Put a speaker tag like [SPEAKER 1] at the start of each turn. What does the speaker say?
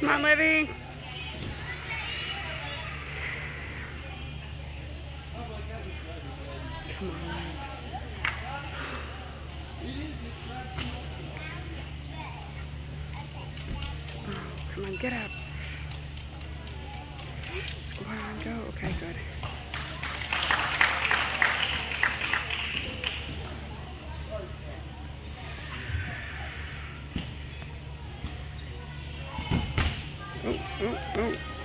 [SPEAKER 1] Come on, Livy. Come on, come on, get up. Squat on, go. Okay, good. Oh, oh, oh.